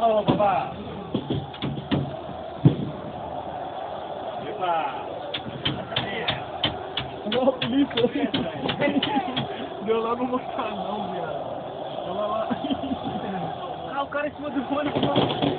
Alô, papá. Epa. Não, a polícia. Deu lá no mostrar não, viado. Olha lá. Ah, o cara em cima do fone.